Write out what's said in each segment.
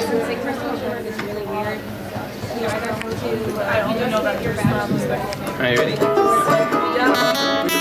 licensing for social work is really weird. You either have to, uh, I only know that your bachelor's. Are you ready? was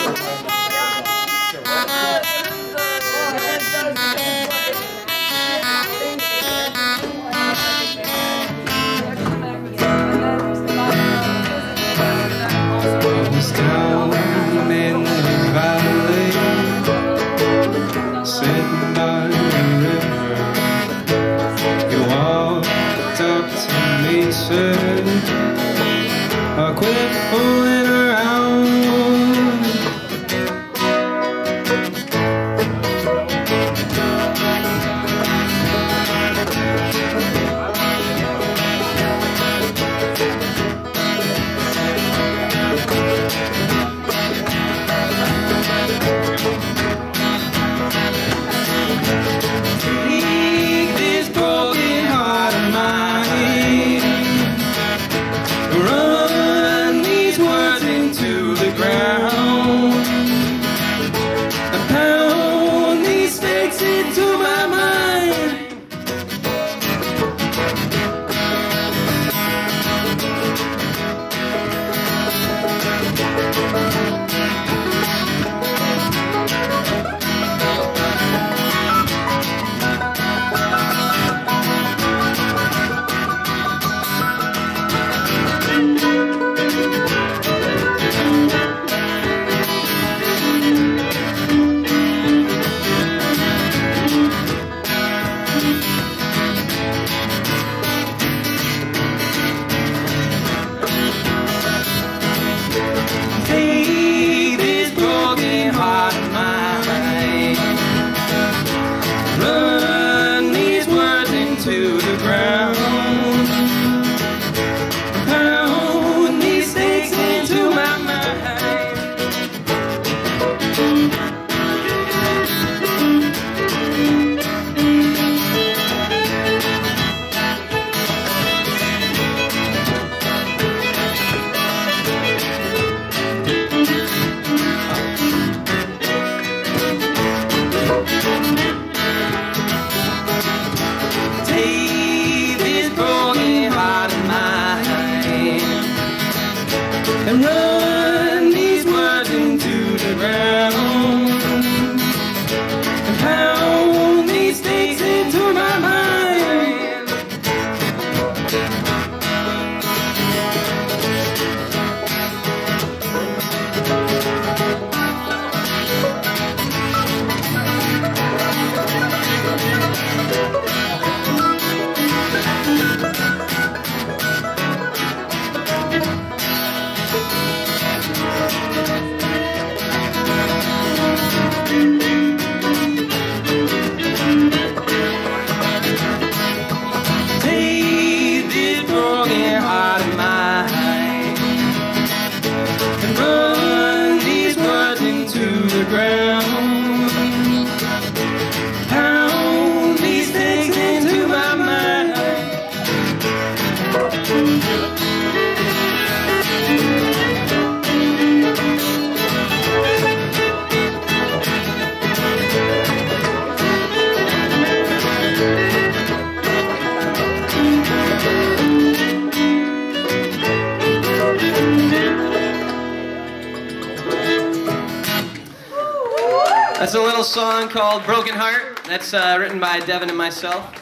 song called Broken Heart. That's uh, written by Devin and myself.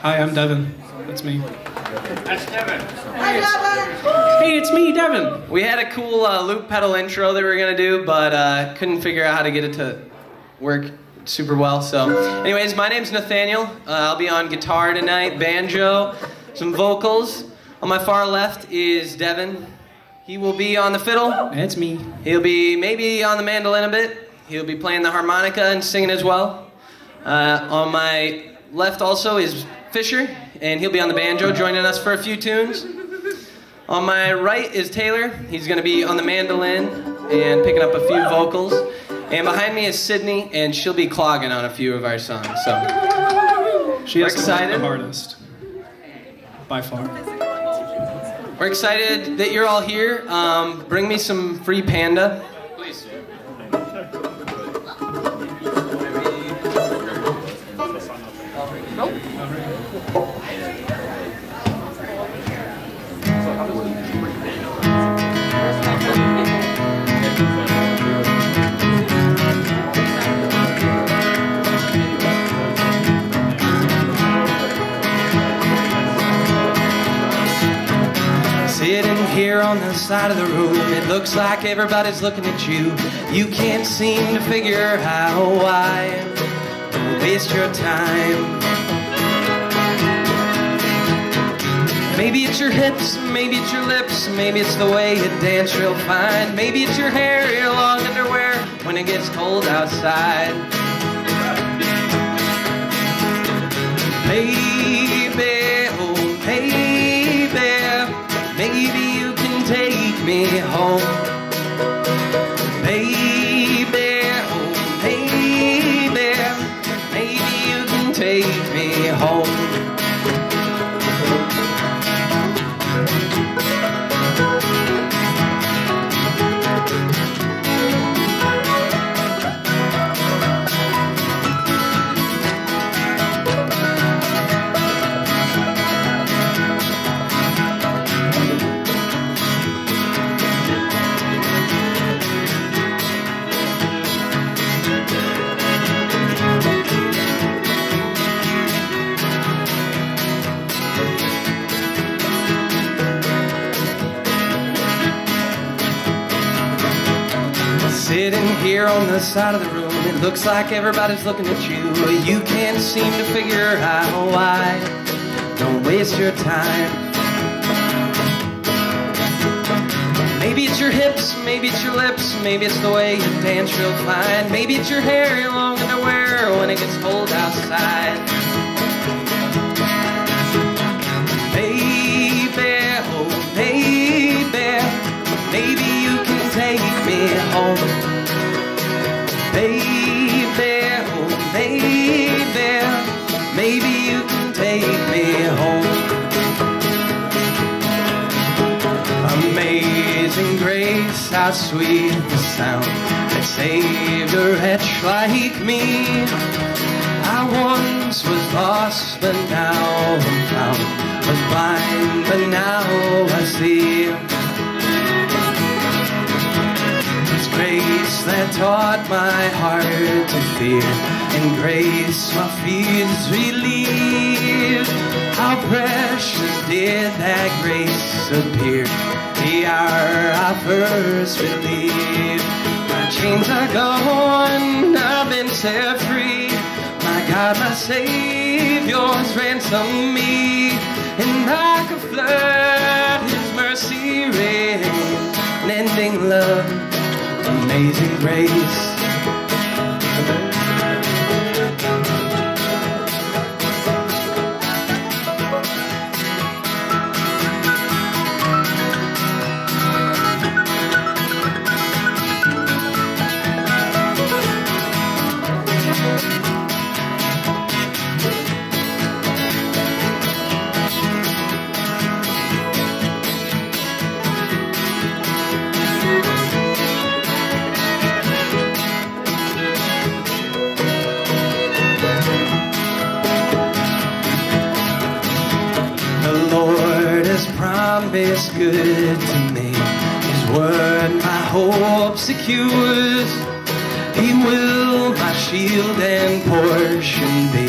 Hi, I'm Devin. That's me. That's Devin. Hey, it's me, Devin. We had a cool uh, loop pedal intro that we were gonna do, but uh, couldn't figure out how to get it to work super well. So, anyways, my name's Nathaniel. Uh, I'll be on guitar tonight, banjo, some vocals. On my far left is Devin. He will be on the fiddle. That's me. He'll be maybe on the mandolin a bit. He'll be playing the harmonica and singing as well. Uh, on my left also is Fisher, and he'll be on the banjo, joining us for a few tunes. On my right is Taylor. He's going to be on the mandolin and picking up a few vocals. And behind me is Sydney, and she'll be clogging on a few of our songs. So She We're has excited. the hardest. By far. we're excited that you're all here. Um, bring me some free panda. Here on the side of the room, it looks like everybody's looking at you. You can't seem to figure out why. Waste your time. Maybe it's your hips, maybe it's your lips, maybe it's the way you dance real fine. Maybe it's your hair, your long underwear when it gets cold outside. Baby, the side of the room, it looks like everybody's looking at you. but You can't seem to figure out why. Don't waste your time. Maybe it's your hips, maybe it's your lips, maybe it's the way you dance real fine. Maybe it's your hair, your long underwear when it gets cold outside. Baby, oh baby, maybe you can take me home. Oh maybe you can take me home. Amazing grace, how sweet the sound that saved a wretch like me. I once was lost, but now I'm found. Was blind, but now I see. Grace that taught my heart to fear, and grace my fears relieved. How precious did that grace appear the hour I first believed. My chains are gone, I've been set free. My God, my Savior's ransomed me, and like a flood, His mercy reigns, unending love, amazing grace. Promised good to me. His word my hope secures. He will my shield and portion be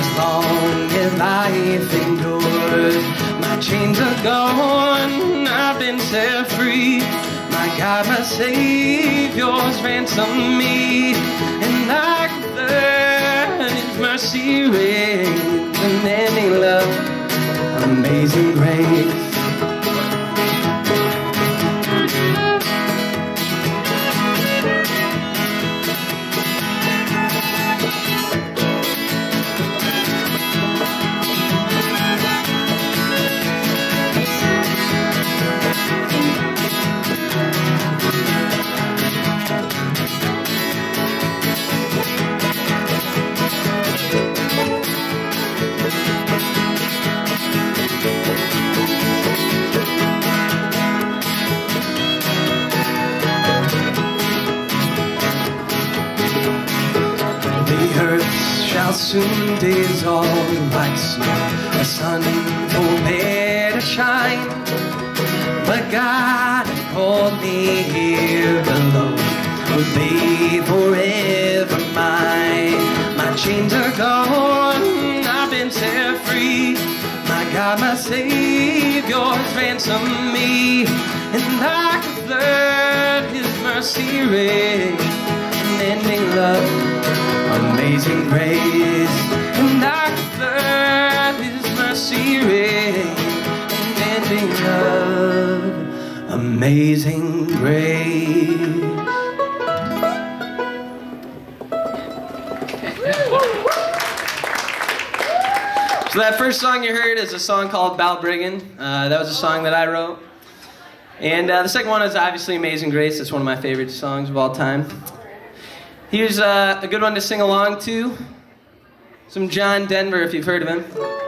as long as life endures. My chains are gone, I've been set free. My God, my Savior's ransomed me, and like a flood, His mercy reigns, and ending love amazing grace. Soon dissolve like snow. The sun forbade to shine, but God called me here below. Will be forever mine. My chains are gone, I've been set free. My God, my Savior, ransomed me, and I can learn His mercy ending love, amazing grace, and I can learn His mercy reigns, ending love, amazing grace. So that first song you heard is a song called Balbriggan. Uh, that was a song that I wrote. And uh, the second one is obviously Amazing Grace. It's one of my favorite songs of all time. Here's uh, a good one to sing along to. Some John Denver, if you've heard of him.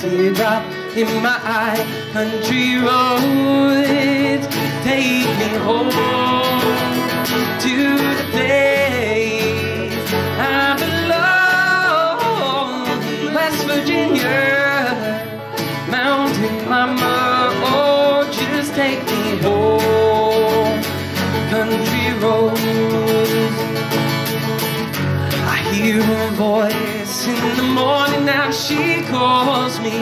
Teardrop in my eye. Country roads take me home to the place I belong. West Virginia, Mountain Mama, oh, just take me home. Country roads. I hear her voice in the morning she calls me.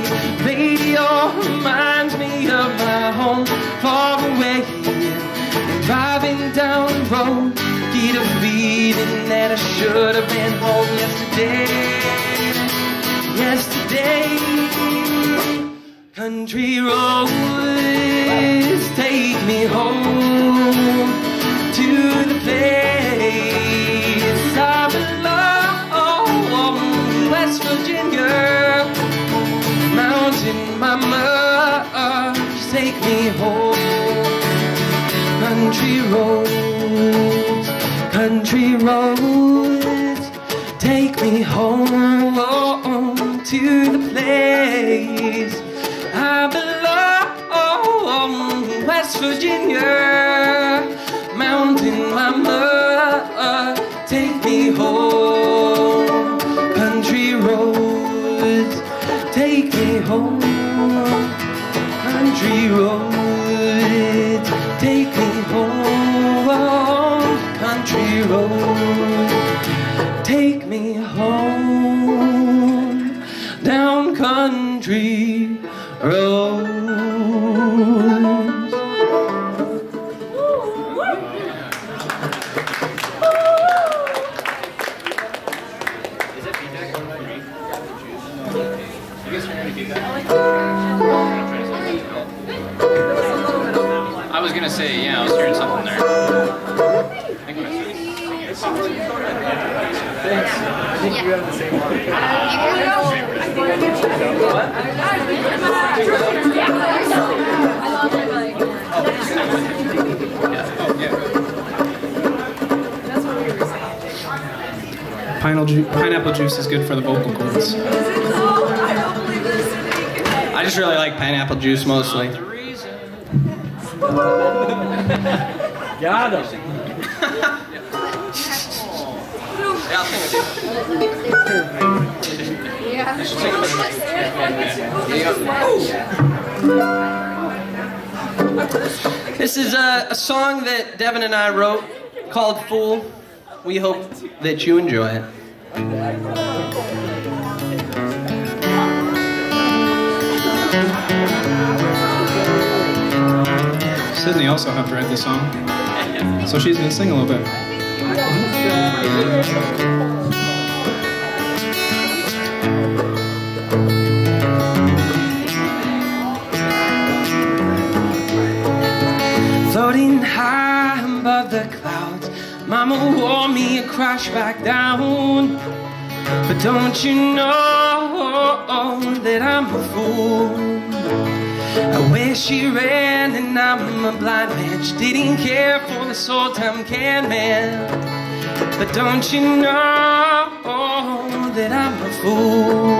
Radio reminds me of my home far away. Driving down the road, get a feeling that I should have been home yesterday. Yesterday, country roads take me home Country roads, country roads, take me home oh, to the place I belong, West Virginia, Mountain Mama, take me home. Country roads, take me home. Country roads, juice is good for the vocal cords. I just really like pineapple juice mostly. Got him. Yeah, I'll sing with. This is a, a song that Devin and I wrote called Fool. We hope that you enjoy it. Sydney also helped write this song. So she's gonna sing a little bit. Floating high above the clouds, Mama wore me a crash back down. But don't you know that I'm a fool? I wish she ran and I'm a blind man. She didn't care for this old time can man. But don't you know that I'm a fool?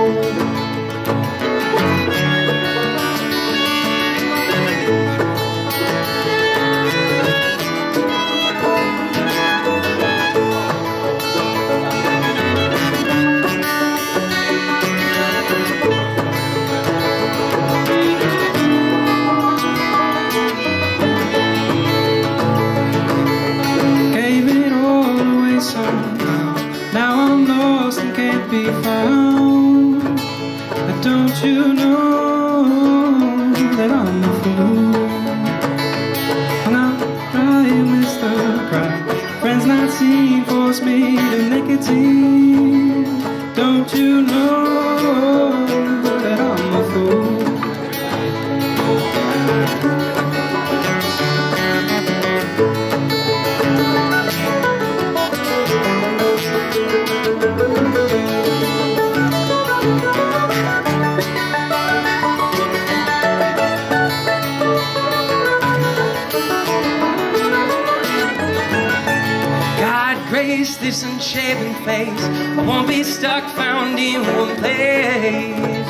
Grace this unshaven face. I won't be stuck found in one place.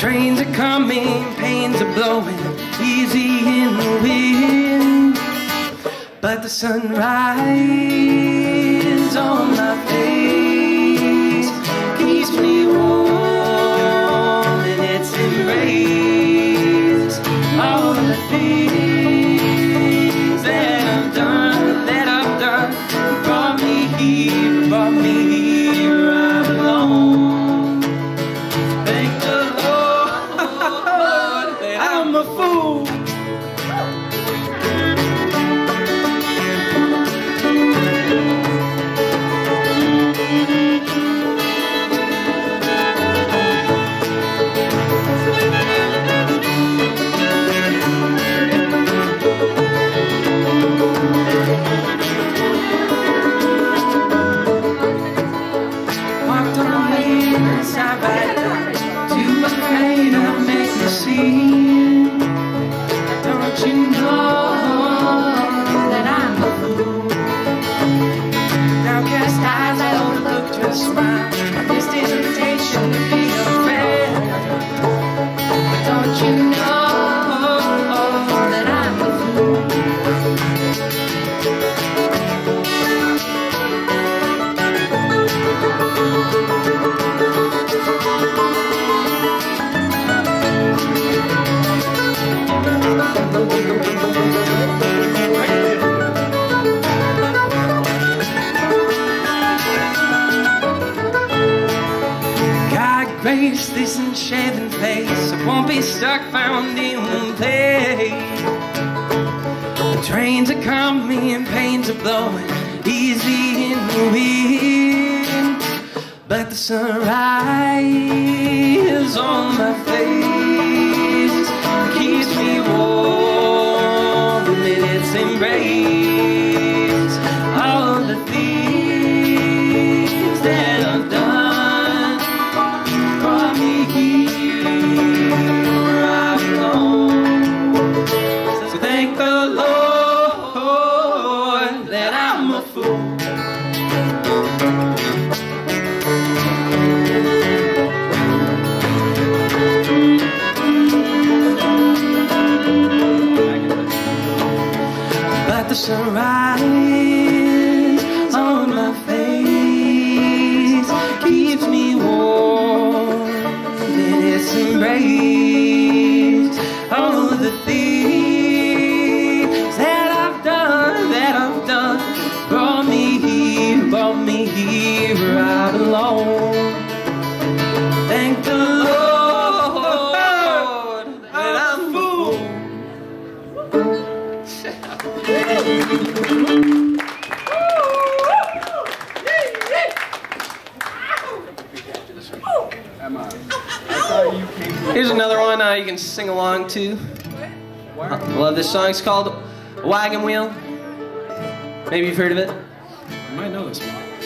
Trains are coming, pains are blowing, easy in the wind. But the sunrise on my grace this unshaven face. I won't be stuck found in one place. The trains are coming and pains are blowing easy in the wind. But the sunrise on my But sing along to. I love this song. It's called Wagon Wheel. Maybe you've heard of it. I might know this one.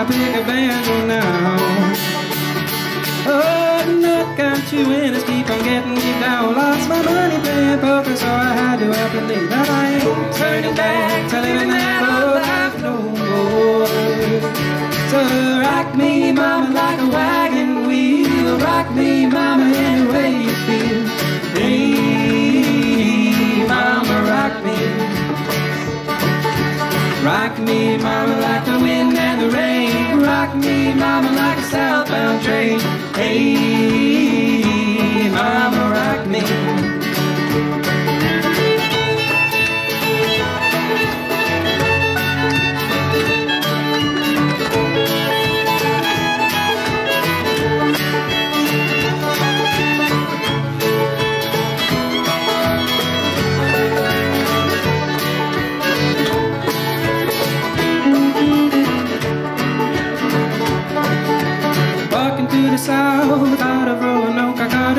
I pick a banjo now. Oh, nut got you in us, keep on getting you down. Lost my money playing poker, so I had to up and leave. But I ain't turning back to living that old life no more. So rock me, mama, like a wagon wheel. Rock me, mama, any way you feel. Mama, rock me. Rock me, mama, like and the rain. Rock me, mama, like a southbound train. Hey,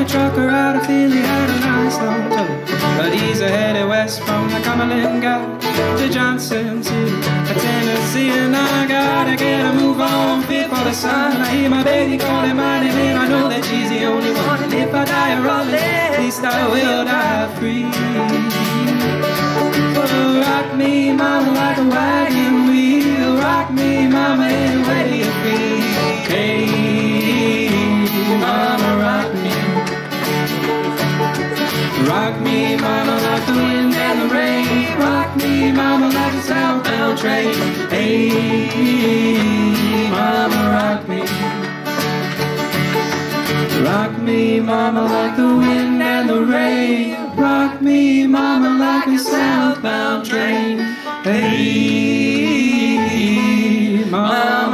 a trucker out of Philly, had a nice long tow. But he's headed west from the Cumberland Gap to Johnson City, Tennessee, and I gotta get a move on for the sun. I hear my baby calling my name, and I know that she's the only one. And if I die a Raleigh, at least I will die free. So rock me, mama, like a wagon wheel. Rock me, mama, any way you feel. Hey, mama, rock me. Rock me, mama, like the wind and the rain. Rock me, mama, like a southbound train. Hey, mama, rock me. Rock me, mama, like the wind and the rain. Rock me, mama, like a southbound train. Hey, mama,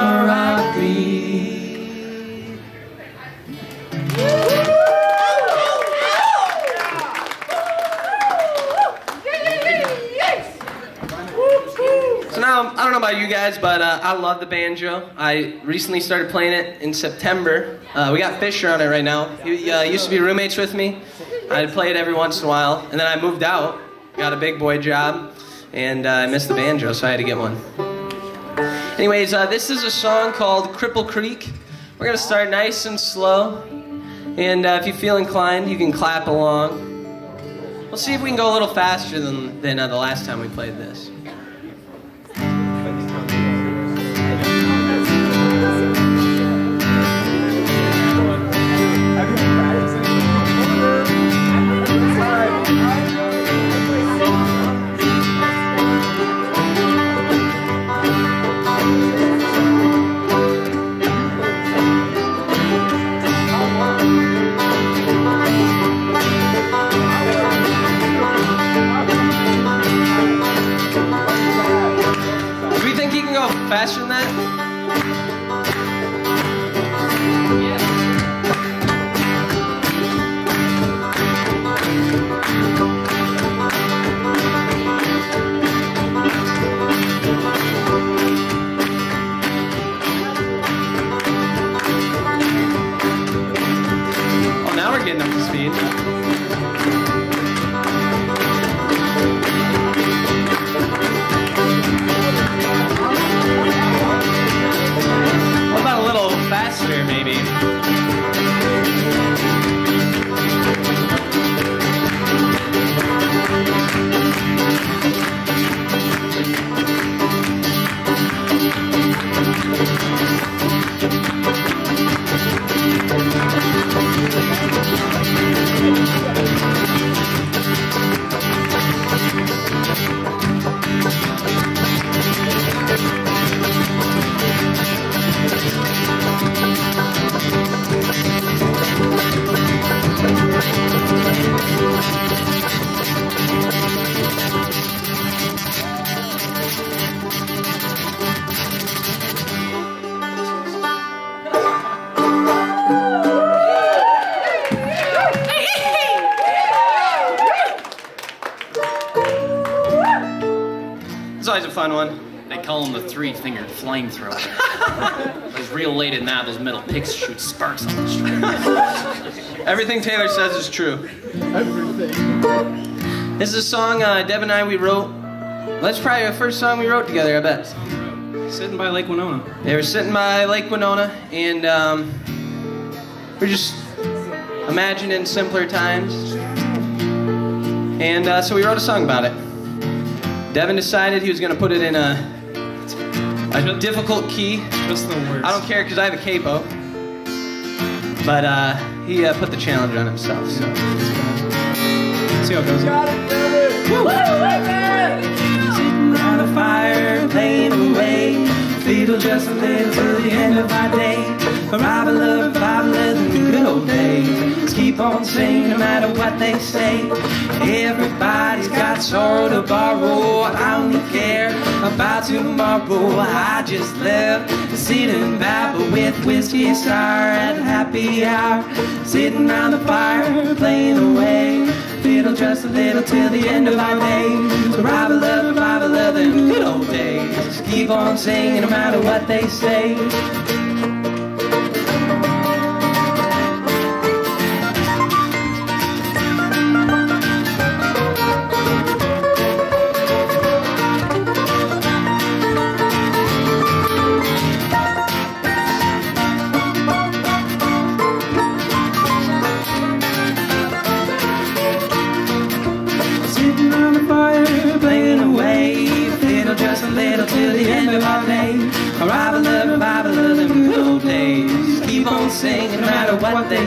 don't know about you guys, but uh, I love the banjo. I recently started playing it in September. Uh, we got Fisher on it right now. He uh, used to be roommates with me. I'd play it every once in a while, and then I moved out, got a big boy job, and uh, I missed the banjo, so I had to get one. Anyways, uh, this is a song called Cripple Creek. We're gonna start nice and slow, and uh, if you feel inclined, you can clap along. We'll see if we can go a little faster than, than the last time we played this. Kindern des Väters. Flamethrower. He's real late at night. Those metal picks shoot sparks on the string. Everything Taylor says is true. Everything. This is a song uh, Deb and I we wrote. That's probably the first song we wrote together. I bet. Sitting by Lake Winona. They were sitting by Lake Winona, and um, we're just imagining simpler times. And uh, so we wrote a song about it. Devin decided he was going to put it in a, a difficult key. Just the words. I don't care because I have a capo. But uh, he uh, put the challenge on himself. So. See how it goes. Sitting around a fire, playing away. Fiddle just a little till the end of my day. Arrival of on singing no matter what they say. Everybody's got sorrow to borrow. I only care about tomorrow. I just left to sit and babble with whiskey sour at happy hour. Sitting round the fire, playing away. Fiddle just a little till the end of our days. Arrival of arrival of them good old days. Keep on singing no matter what they say.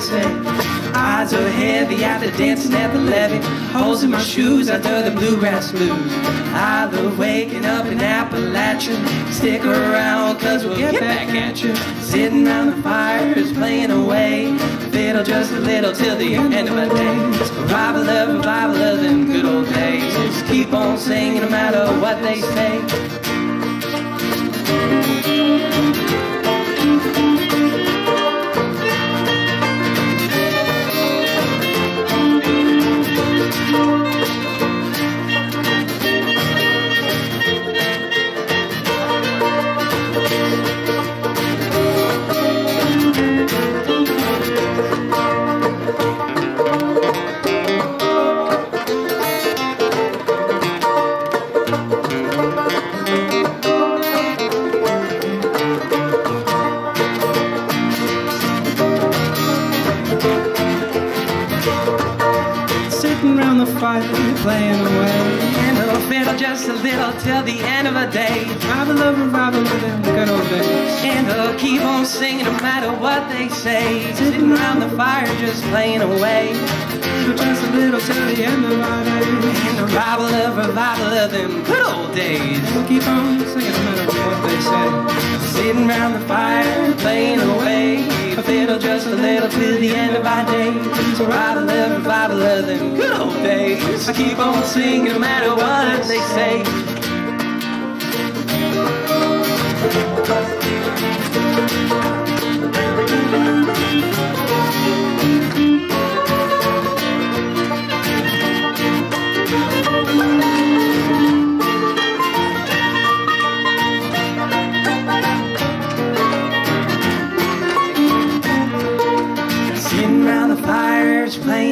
Eyes are heavy after dancing at the levee. Holes in my shoes under the bluegrass blues. I love waking up in Appalachian. Stick around, cause we'll get back at you. Sitting around the fires, playing away. Fiddle just a little till the end of my days. Revival of, revival of them good old days. Just keep on singing no matter what they say. Revival of them good old days. We'll keep on singing no matter what they say. Sitting around the fire playing away. A fiddle just a little till the end of our days. Revival of revival of them good old days. I keep on singing no matter what they say. Sitting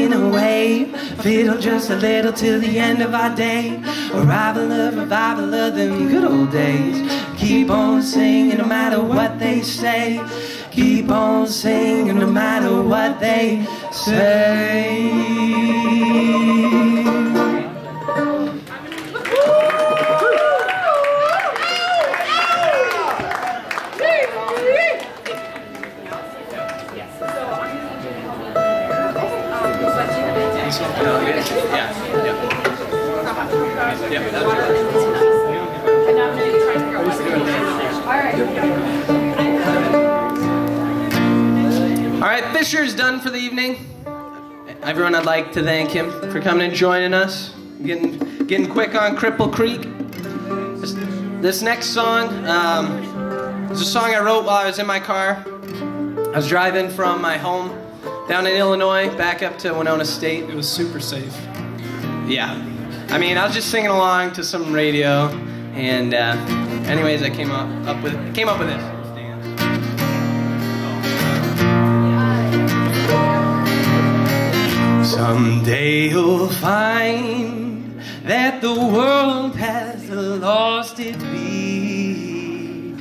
playing away. Fiddle just a little till the end of our day. Arrival of revival of them good old days. Keep on singing no matter what they say. Keep on singing no matter what they say. Everyone, I'd like to thank him for coming and joining us, getting getting quick on Cripple Creek. This, this next song um, is a song I wrote while I was in my car. I was driving from my home down in Illinois back up to Winona State. It was super safe. Yeah. I mean, I was just singing along to some radio, and uh, anyways, I came up up with came up with this. Someday you'll find that the world has lost its beat.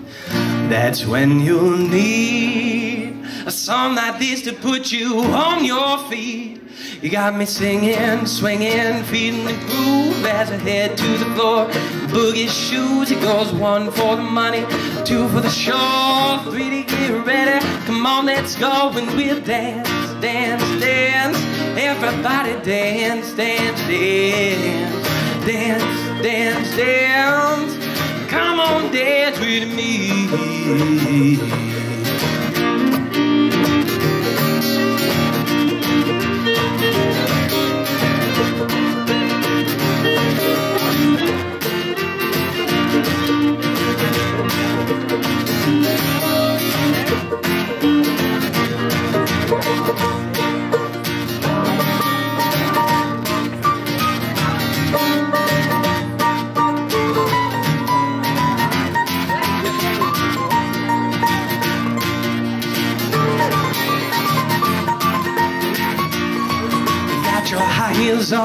That's when you'll need a song like this to put you on your feet. You got me singing, swinging, feeling the groove as I head to the floor. Boogie shoes, it goes one for the money, two for the show, three to get ready. Come on, let's go and we'll dance, dance, dance. Everybody dance, dance, dance, dance, dance, dance. Come on, dance with me.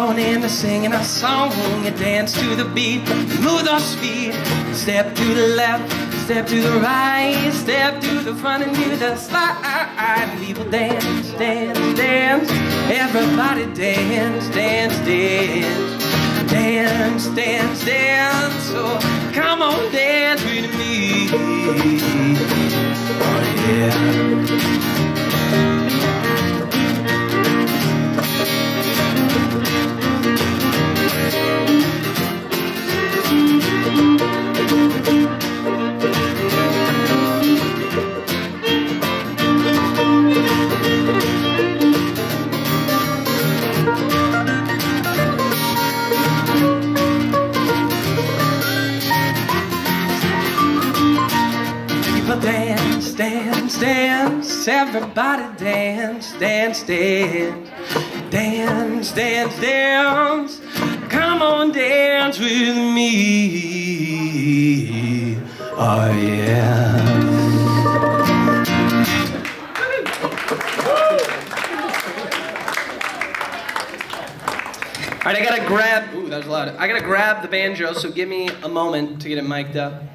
On and singing a song. You dance to the beat, move those feet. Step to the left, step to the right, step to the front and do the slide. People dance, dance, dance. Everybody dance, dance, dance. Dance, dance, dance. So come on, dance with me. Oh yeah. Dance. Everybody dance, dance, dance. Dance, dance, dance. Come on, dance with me. Oh, yeah. All right, I gotta grab. Ooh, that was loud. I gotta grab the banjo, so give me a moment to get it mic'd up.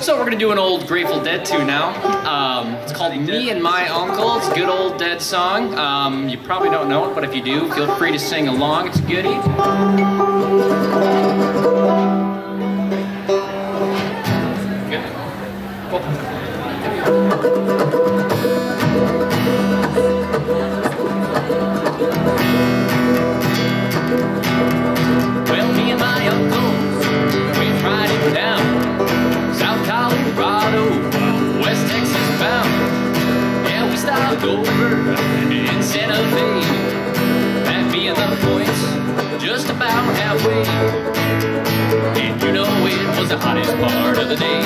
So we're gonna do an old Grateful Dead tune now. Um, it's called "Me and My Uncle." It's a good old Dead song. Um, you probably don't know it, but if you do, feel free to sing along. It's a goodie. Stopped over in Santa Fe. That being the point, just about halfway. And you know it was the hottest part of the day.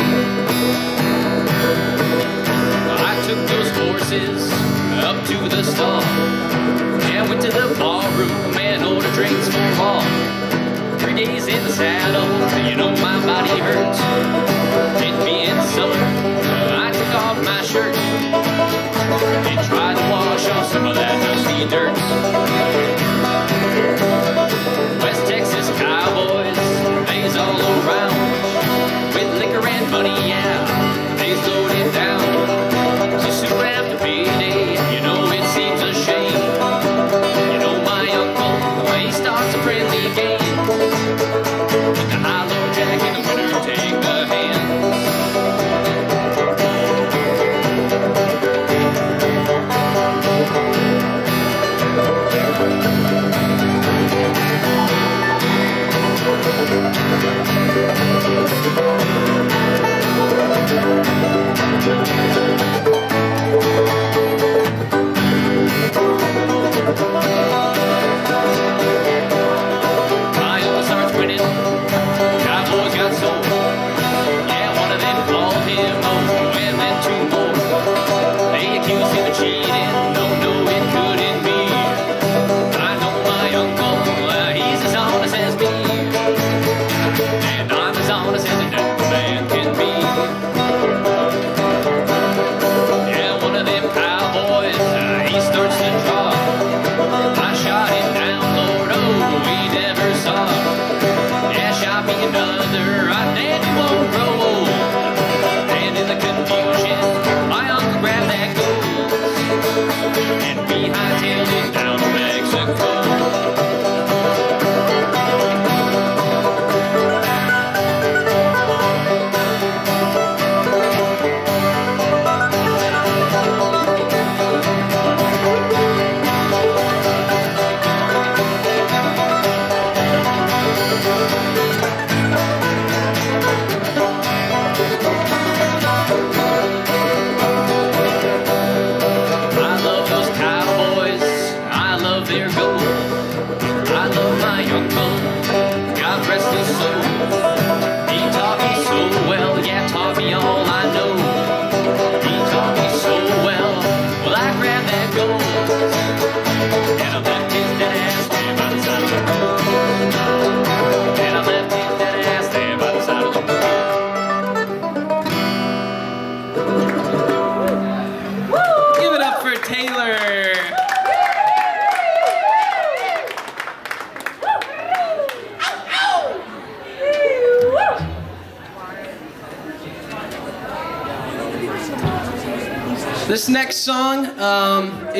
I took those horses up to the stall. Yeah, went to the ballroom and ordered drinks for all. Three days in the saddle, you know my body hurts. It being summer, I took off my shirt some of that dusty dirt. West Texas cowboys, they's all around with liquor and money, yeah,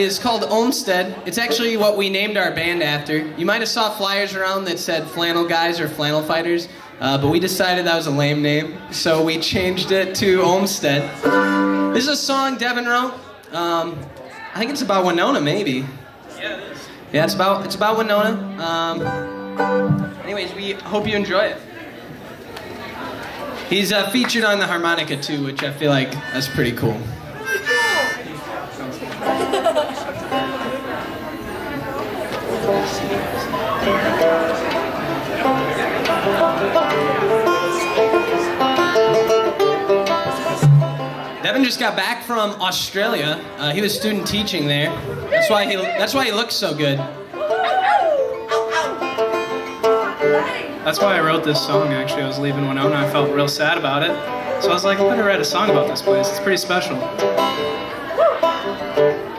is called Olmsted. It's actually what we named our band after. You might have saw flyers around that said Flannel Guys or Flannel Fighters, uh, but we decided that was a lame name, so we changed it to Olmsted. This is a song Devin wrote. Um, I think it's about Winona, maybe. Yeah, it is. Yeah, it's about it's about Winona. Um, anyways, we hope you enjoy it. He's uh, featured on the harmonica too, which I feel like that's pretty cool. Devin just got back from Australia. Uh, he was student teaching there. That's why he that's why he looks so good. That's why I wrote this song, actually. I was leaving Winona. I felt real sad about it. So I was like, I better write a song about this place. It's pretty special. When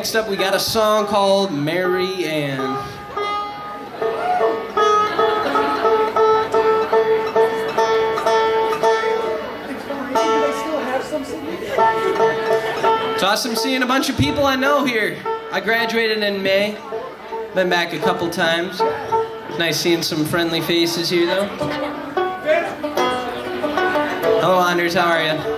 next up, we got a song called Marianne. So awesome seeing a bunch of people I know here. I graduated in May. Been back a couple times. Nice seeing some friendly faces here though. Hello Anders, how are you?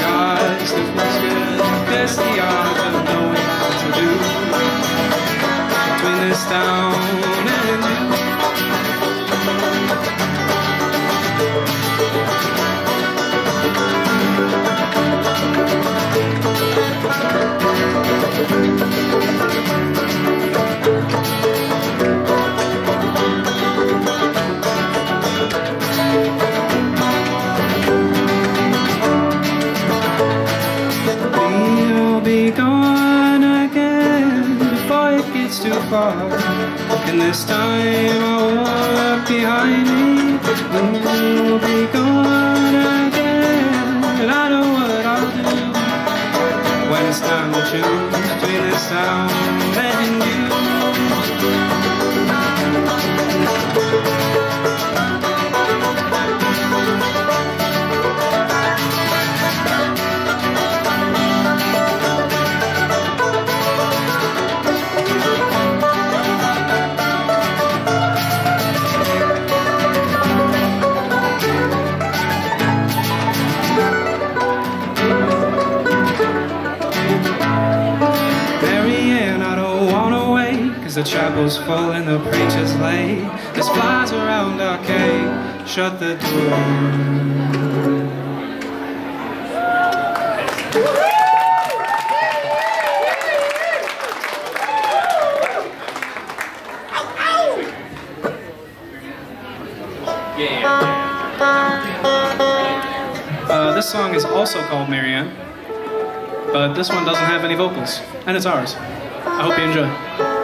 gods, the questions, there's the odds of knowing how to do. Between this town far. And this time I won't behind me. We'll be gone again. And I know what I'll do when it's time to choose between the sound the chapel's full and the preacher's late There's flies around our cave Shut the door Uh, this song is also called Marianne, but this one doesn't have any vocals, and it's ours. I hope you enjoy.